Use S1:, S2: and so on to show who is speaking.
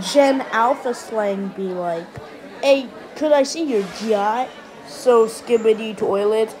S1: Gen Alpha slang be like? Hey, could I see your GI? So skibbity toilet.